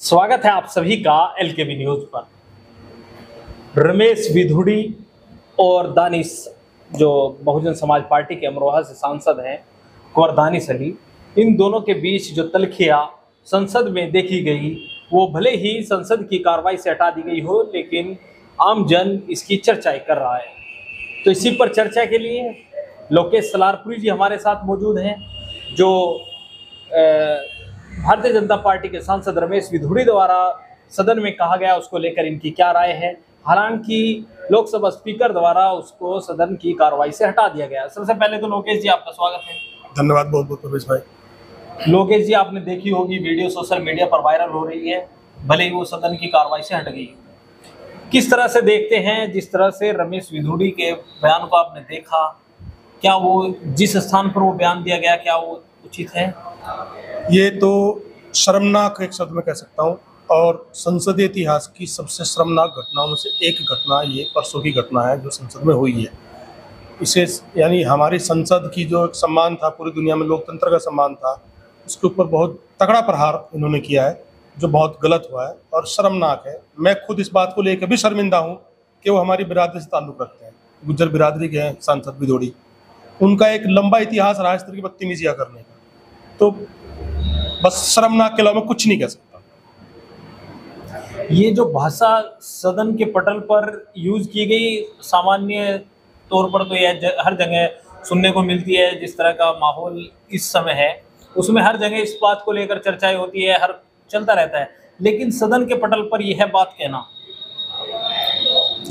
स्वागत है आप सभी का एल के बी न्यूज़ पर। रमेश विधुड़ी और दानिश, जो बहुजन समाज पार्टी के अमरोहा से सांसद हैं, कुंवर दानिश अली, इन दोनों के बीच जो तलखिया संसद में देखी गई, वो भले ही संसद की कार्रवाई से हटा दी गई हो, लेकिन आम जन इसकी चर्चा कर रहा है। तो इसी पर चर्चा के लिए लोकेश सलारपुरी जी हमारे साथ मौजूद हैं, जो भारतीय जनता पार्टी के सांसद रमेश विधुड़ी द्वारा सदन में कहा गया उसको लेकर इनकी क्या राय है? हालाँकि लोकसभा स्पीकर द्वारा उसको सदन की कार्रवाई से हटा दिया गया। सबसे पहले तो लोकेश जी आपका स्वागत है। धन्यवाद बहुत बहुत प्रवेश भाई। लोकेश जी आपने देखी होगी वीडियो सोशल मीडिया पर वायरल हो रही है। भले ही वो सदन की कार्रवाई से हट गई। किस तरह से देखते हैं जिस तरह से रमेश विधुड़ी के बयान को आपने देखा क्या वो जिस स्थान पर वो बयान दिया गया क्या वो उचित है? ये तो शर्मनाक एक शब्द में कह सकता हूँ, और संसदीय इतिहास की सबसे शर्मनाक घटनाओं में से एक घटना ये परसों की घटना है जो संसद में हुई है। इसे यानी हमारी संसद की जो एक सम्मान था, पूरी दुनिया में लोकतंत्र का सम्मान था, उसके ऊपर बहुत तगड़ा प्रहार इन्होंने किया है, जो बहुत गलत हुआ है और शर्मनाक है। मैं खुद इस बात को लेकर भी शर्मिंदा हूँ कि वो हमारी बिरादरी से ताल्लुक़ रखते हैं। गुज्जर बिरादरी के हैं, सांसद बिदोड़ी। उनका एक लंबा इतिहास तरह की बदतमीजियाँ करने का। तो बस शर्मनाक के अलावा मैं कुछ नहीं कह सकता। ये जो भाषा सदन के पटल पर यूज़ की गई सामान्य तौर पर तो यह ज- हर जगह सुनने को मिलती है जिस तरह का माहौल इस समय है उसमें हर जगह इस बात को लेकर चर्चाएँ होती है हर चलता रहता है। लेकिन सदन के पटल पर यह बात कहना।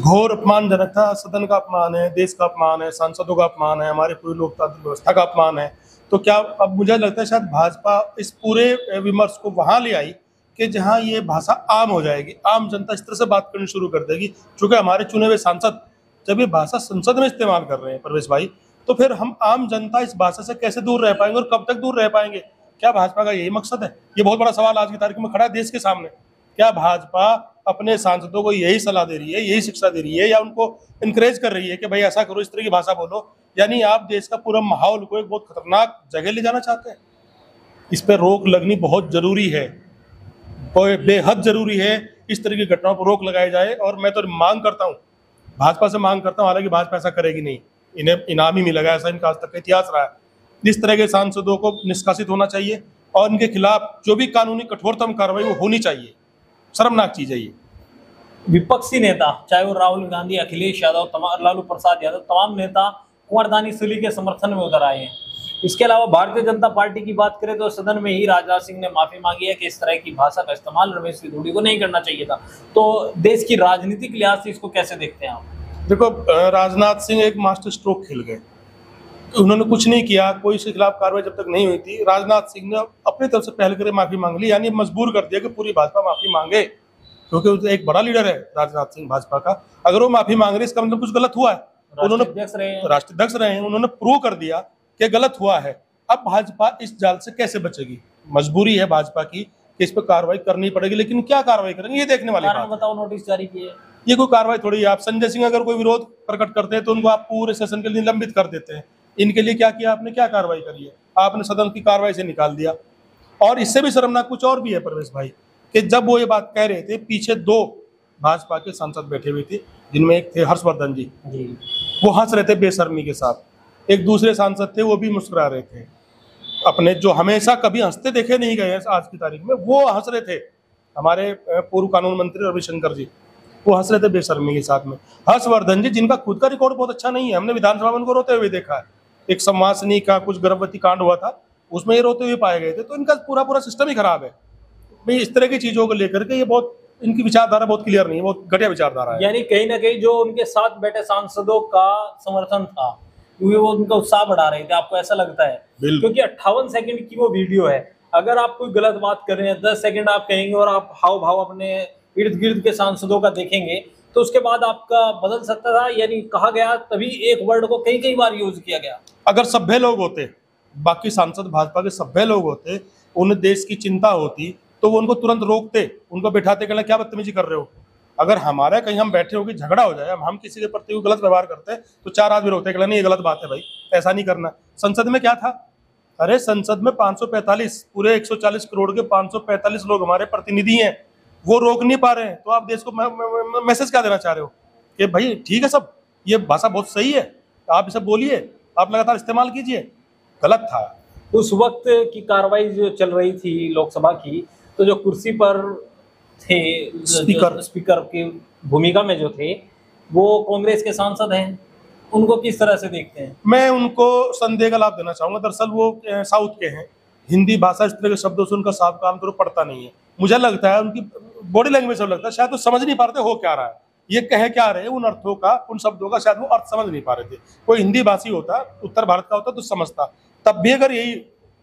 घोर अपमानजनक था सदन का अपमान है देश का अपमान है सांसदों का अपमान है हमारे पूरी लोकतांत्रिक व्यवस्था का अपमान है। तो क्या अब मुझे लगता है शायद भाजपा इस पूरे विमर्श को वहाँ ले आई कि जहाँ ये भाषा आम हो जाएगी, आम जनता इस तरह से बात करनी शुरू कर देगी क्योंकि हमारे चुने हुए सांसद जब ये भाषा संसद में इस्तेमाल कर रहे हैं परवेश भाई तो फिर हम आम जनता इस भाषा से कैसे दूर रह पाएँगे और कब तक दूर रह पाएँगे? क्या भाजपा का यही मकसद है? ये बहुत बड़ा सवाल आज की तारीख में खड़ा है देश के सामने। क्या भाजपा अपने सांसदों को यही सलाह दे रही है, यही शिक्षा दे रही है या उनको इनकरेज कर रही है कि भाई ऐसा करो, इस तरह की भाषा बोलो? यानी आप देश का पूरा माहौल को एक बहुत खतरनाक जगह ले जाना चाहते हैं। इस पर रोक लगनी बहुत ज़रूरी है। बेहद ज़रूरी है इस तरह की घटनाओं पर रोक लगाई जाए। और मैं तो मांग करता हूँ, भाजपा से मांग करता हूँ, हालाँकि भाजपा ऐसा करेगी नहीं। इन्हें इनाम ही मिलेगा ऐसा इनका आज तक का इतिहास रहा है। इस तरह के सांसदों को निष्कासित होना चाहिए और इनके खिलाफ जो भी कानूनी कठोरतम कार्रवाई वो होनी चाहिए। शर्मनाक चीज़ है ये। विपक्षी नेता चाहे वो राहुल गांधी अखिलेश यादव तमाम लालू प्रसाद यादव तमाम नेता कुंवर दानिश अली के समर्थन में उतर आए हैं। इसके अलावा भारतीय जनता पार्टी की बात करें तो सदन में ही राजनाथ सिंह ने माफ़ी मांगी है कि इस तरह की भाषा का इस्तेमाल रमेश विधुड़ी को नहीं करना चाहिए था। तो देश की राजनीतिक लिहाज से इसको कैसे देखते हैं आप? देखो राजनाथ सिंह एक मास्टर स्ट्रोक खेल गए। उन्होंने कुछ नहीं किया कोई इसके खिलाफ कार्रवाई जब तक नहीं हुई थी राजनाथ सिंह ने अपनी तरफ़ से पहल करे माफ़ी मांग ली यानी मजबूर कर दिया कि पूरी भाजपा माफ़ी मांगे क्योंकि वो एक बड़ा लीडर है राजनाथ सिंह भाजपा का। अगर वो माफ़ी मांग रहे इसका मतलब कुछ गलत हुआ है। उन्होंने राष्ट्रीय अध्यक्ष रहे हैं उन्होंने प्रूव कर दिया कि गलत हुआ है। अब भाजपा इस जाल से कैसे बचेगी? मजबूरी है भाजपा की कि इस पर कार्रवाई करनी पड़ेगी लेकिन क्या कार्रवाई करेंगे ये देखने वाली बात बताओ नोटिस जारी किए। ये कोई कार्रवाई थोड़ी है आप संजय सिंह अगर कोई विरोध प्रकट करते हैं तो उनको आप पूरे सेशन के लिए निलंबित कर देते हैं। इनके लिए क्या किया आपने? क्या कार्रवाई करी है? आपने सदन की कार्रवाई से निकाल दिया। और इससे भी शर्मनाक कुछ और भी है परवेश भाई कि जब वो ये बात कह रहे थे पीछे दो भाजपा के सांसद बैठे हुए थे जिनमें एक थे हर्षवर्धन जी। वो हंस रहे थे बेशर्मी के साथ। एक दूसरे सांसद थे वो भी मुस्कुरा रहे थे। अपने जो हमेशा कभी हँसते देखे नहीं गए हैं आज की तारीख में वो हंस रहे थे। हमारे पूर्व कानून मंत्री रविशंकर जी वो हंस रहे थे बेशर्मी के साथ में। हर्षवर्धन जी जिनका खुद का रिकॉर्ड बहुत अच्छा नहीं है हमने विधानसभा में उनको रोते हुए देखा है। एक संवासनी का कुछ गर्भवती कांड हुआ था उसमें ये रोते हुए पाए गए थे तो इनका पूरा पूरा सिस्टम ही खराब है। भाई इस तरह की चीज़ों को लेकर के ये बहुत इनकी विचारधारा बहुत क्लियर नहीं है बहुत घटिया विचारधारा है। यानी कहीं ना कहीं जो उनके साथ बैठे सांसदों का समर्थन था क्योंकि वो उनका उत्साह बढ़ा रहे थे आपको ऐसा लगता है? क्योंकि अट्ठावन सेकंड की वो वीडियो है। अगर आप कोई गलत बात कर रहे हैं दस सेकंड आप कहेंगे और आप हाव भाव अपने इर्द गिर्द के सांसदों का देखेंगे तो उसके बाद आपका बदल सकता था, यानी कहा गया तभी एक वर्ड को कई कई बार यूज़ किया गया। अगर सभ्य लोग होते, बाकी सांसद, भाजपा के सभ्य लोग होते उन्हें देश की चिंता होती तो वो उनको तुरंत रोकते, उनको बिठाते, कहना क्या बदतमीजी कर रहे हो? अगर हमारा कहीं हम बैठे हो कि झगड़ा हो जाए हम किसी के प्रति गलत व्यवहार करते हैं तो चार आदमी रोकते, कहना नहीं, ये गलत बात है भाई, ऐसा नहीं करना। संसद में क्या था? अरे, संसद में 545 पूरे 140 करोड़ के 545 लोग हमारे प्रतिनिधि हैं। वो रोक नहीं पा रहे हैं। तो आप देश को मैसेज क्या देना चाह रहे हो? कि भाई ठीक है सब ये भाषा बहुत सही है आप इसे बोलिए आप लगातार इस्तेमाल कीजिए। गलत था। उस वक्त की कार्रवाई जो चल रही थी लोकसभा की तो जो कुर्सी पर थे स्पीकर। स्पीकर की भूमिका में जो थे वो कांग्रेस के सांसद हैं। उनको किस तरह से देखते हैं? मैं उनको संदेह का लाभ देना चाहूँगा। दरअसल वो साउथ के हैं। हिंदी भाषा इस तरह के शब्दों से उनका साफ़ काम तो पड़ता नहीं है। मुझे लगता है उनकी बॉडी लैंग्वेज से लगता है, शायद वो समझ नहीं पा रहे थे हो क्या रहा है। ये कह क्या रहे, उन अर्थों का, उन शब्दों का शायद वो अर्थ समझ नहीं पा रहे थे। कोई हिंदी भाषी होता, उत्तर भारत का होता तो समझता। तब भी अगर यही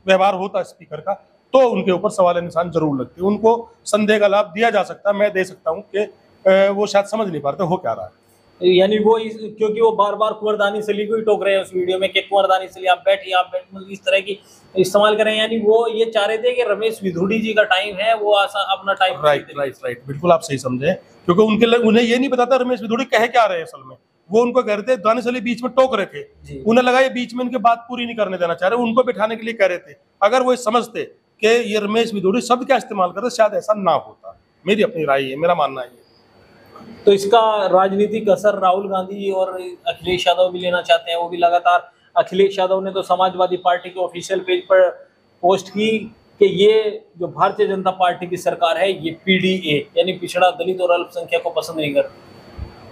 व्यवहार होता स्पीकर का तो उनके ऊपर सवाल निशान ज़रूर लगते। उनको संदेह का लाभ दिया जा सकता, मैं दे सकता हूँ कि वो शायद समझ नहीं पा रहे हो क्या रहा है। यानी वो इस, क्योंकि वो बार बार कुंवरदानी सली को ही टोक रहे हैं उस वीडियो में कि कुंवरदानी सली आप बैठिए आप बैठ मतलब इस तरह की इस्तेमाल करें। यानी वो ये चाह रहे थे कि रमेश विधुड़ी जी का टाइम है वो आसा अपना टाइम राइट राइट राइट बिल्कुल आप सही समझे। क्योंकि उनके लिए उन्हें ये नहीं पता था रमेश विधुड़ी कह क्या रहे हैं असल में। वो उनको कह रहे थे दानिश अली बीच में टोक रहे थे। उन्हें लगा ये बीच में इनकी बात पूरी नहीं करने देना चाह रहे उनको बिठाने के लिए कह रहे थे। अगर वो समझते कि ये रमेश विधुड़ी शब्द क्या इस्तेमाल करते शायद ऐसा ना होता। मेरी अपनी राय है मेरा मानना है। तो इसका राजनीतिक असर राहुल गांधी और अखिलेश यादव भी लेना चाहते हैं। वो भी लगातार अखिलेश यादव ने तो समाजवादी पार्टी के ऑफिशियल पेज पर पोस्ट की कि ये जो भारतीय जनता पार्टी की सरकार है, ये पीडीए यानी पिछड़ा दलित और अल्पसंख्यक को पसंद नहीं कर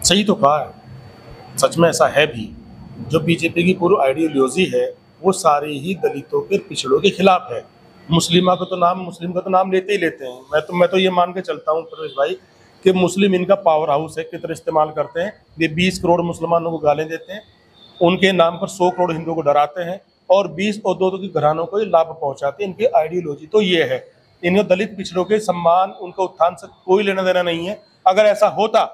सही तो कहा है। सच में ऐसा है भी। जो बीजेपी की पूरी आइडियोलॉजी है, वो सारी ही दलितों के पिछड़ों के खिलाफ है। मुस्लिमा का तो नाम, मुस्लिम का तो नाम लेते ही लेते हैं। मैं तो मैं तो ये मान के चलता हूँ प्रवेश भाई कि मुस्लिम इनका पावर हाउस है, कितना इस्तेमाल करते हैं, ये बीस करोड़ मुसलमानों को गालें देते हैं, उनके नाम पर सौ करोड़ हिंदुओं को डराते हैं और बीस और दो दो की घरानों को लाभ पहुंचाते हैं, इनकी आइडियोलॉजी तो ये है। इन्हें दलित पिछड़ों के सम्मान, उनका उत्थान से कोई लेना देना नहीं है। अगर ऐसा होता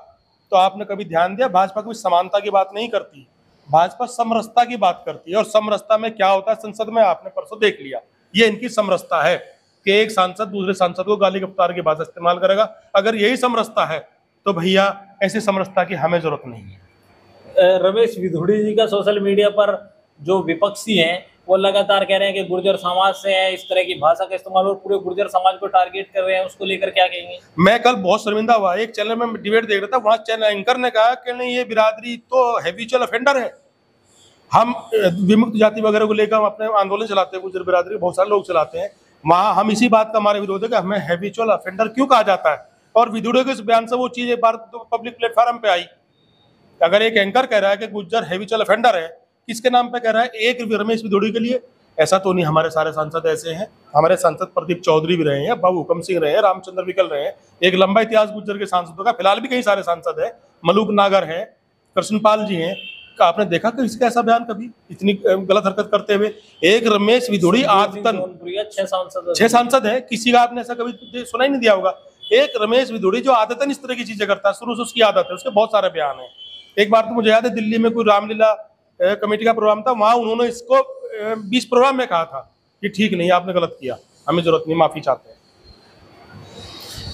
तो आपने कभी ध्यान दिया, भाजपा कभी समानता की बात नहीं करती? भाजपा समरसता की बात करती है और समरसता में क्या होता है, संसद में आपने परसों देख लिया, ये इनकी समरसता है। कि एक सांसद दूसरे सांसद को गाली गफ्तार की भाषा इस्तेमाल करेगा। अगर यही समरसता है तो भैया ऐसी समरसता की हमें ज़रूरत नहीं है। रमेश विधुड़ी जी का सोशल मीडिया पर जो विपक्षी हैं वो लगातार कह रहे हैं कि गुर्जर समाज से है इस तरह की भाषा का इस्तेमाल और पूरे गुर्जर समाज को टारगेट कर रहे हैं उसको लेकर क्या कहेंगे? मैं कल बहुत शर्मिंदा हुआ। एक चैनल में डिबेट देख रहा था वहाँ चैनल एंकर ने कहा कि नहीं ये बिरादरी तो हैविचुअल ऑफेंडर है। हम विमुक्त जाति वगैरह को लेकर हम अपने आंदोलन चलाते हैं गुजर बिरादरी बहुत सारे लोग चलाते हैं। वहाँ हम इसी बात का हमारे विरोध है कि हमें हैबिचुअल ऑफेंडर क्यों कहा जाता है? और विदुड़े के इस बयान से वो चीज़ एक बार तो पब्लिक प्लेटफॉर्म पे आई। अगर एक एंकर कह रहा है कि गुज्जर हैबिचुअल ऑफेंडर है, किसके नाम पे कह रहा है? एक रमेश विदुड़ी के लिए। ऐसा तो नहीं, हमारे सारे सांसद ऐसे हैं। हमारे सांसद प्रदीप चौधरी भी रहे हैं, बाबू हुकम सिंह रहे हैं, रामचंद्र विकल रहे हैं। एक लंबा इतिहास गुज्जर के सांसदों का, फ़िलहाल भी कई सारे सांसद है। मलूक नागर है, कृष्णपाल जी हैं आपने देखा कि इसका ऐसा बयान कभी? इतनी गलत हरकत करते हुए। एक रमेश विदुड़ी आदतन छह सांसद छह सांसद है। किसी का आपने ऐसा कभी सुना ही नहीं दिया होगा। एक रमेश विदुड़ी जो आदतन इस तरह की चीज़ें करता है शुरू से उसकी आदत है उसके बहुत सारे बयान है। एक बार तो मुझे याद है दिल्ली में कोई रामलीला कमेटी का प्रोग्राम था वहाँ उन्होंने इसको बीस प्रोग्राम में कहा था कि ठीक नहीं आपने गलत किया हमें ज़रूरत नहीं माफ़ी चाहते हैं।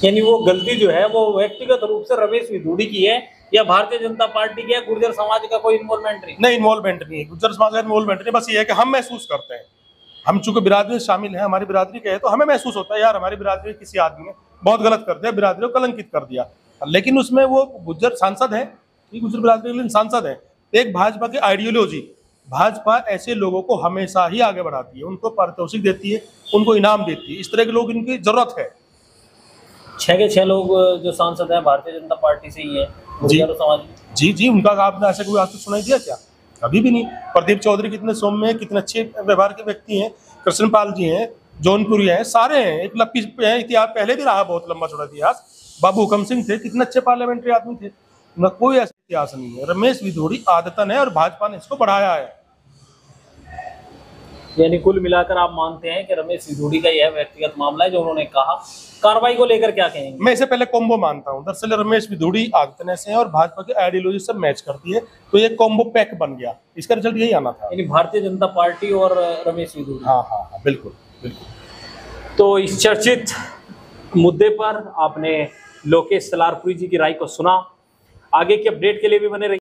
यानी वो गलती जो है वो व्यक्तिगत रूप से रमेश विधुड़ी की है। या भारतीय जनता पार्टी की है गुर्जर समाज का कोई इन्वॉल्वमेंट नहीं? नहीं इन्वॉल्वमेंट नहीं है। गुज्जर समाज का इन्वॉल्वमेंट नहीं बस ये है कि हम महसूस करते हैं। हम चूँकि बिरादरी में शामिल है हमारी बिरादरी के हैं तो हमें महसूस होता है यार हमारी बिरादरी किसी आदमी ने बहुत गलत कर दिया बिरादरी को कलंकित कर दिया। लेकिन उसमें वो गुज्जर सांसद है ये गुज्जर बिरादरी के लिए सांसद है। एक भाजपा की आइडियोलॉजी भाजपा ऐसे लोगों को हमेशा ही आगे बढ़ाती है उनको पारितोषिक देती है उनको इनाम देती है। इस तरह के लोग इनकी ज़रूरत है। छह के छह लोग जो सांसद हैं भारतीय जनता पार्टी से ही है। समाज जी। जी उनका आपने ऐसे कोई आज तक सुनाई दिया क्या? कभी भी नहीं। प्रदीप चौधरी कितने सौम्य हैं कितने अच्छे व्यवहार के व्यक्ति हैं कृष्णपाल जी हैं जौनपुरी हैं सारे हैं एक लप्पी है इतिहास पहले भी रहा बहुत लंबा चौड़ा इतिहास। बाबू हुकम सिंह थे कितने अच्छे पार्लियामेंट्री आदमी थे। न कोई ऐसा इतिहास नहीं है। रमेश विधोड़ी आदतन है और भाजपा ने इसको बढ़ाया है। यानी कुल मिलाकर आप मानते हैं कि रमेश विधुड़ी का यह व्यक्तिगत मामला है जो उन्होंने कहा। कार्रवाई को लेकर क्या कहेंगे? मैं इसे पहले कॉम्बो मानता हूँ। दरअसल रमेश विधोड़ी आदतन ऐसे हैं और भाजपा की आइडियोलॉजी से मैच करती है। तो ये कॉम्बो पैक बन गया। इसका रिज़ल्ट यही आना था। यानी भारतीय जनता पार्टी और रमेश विधुड़ी हाँ हाँ हाँ बिल्कुल बिल्कुल। तो इस चर्चित मुद्दे पर आपने लोकेश सलारपुरी जी की राय को सुना। आगे की अपडेट के लिए भी बने रहिए।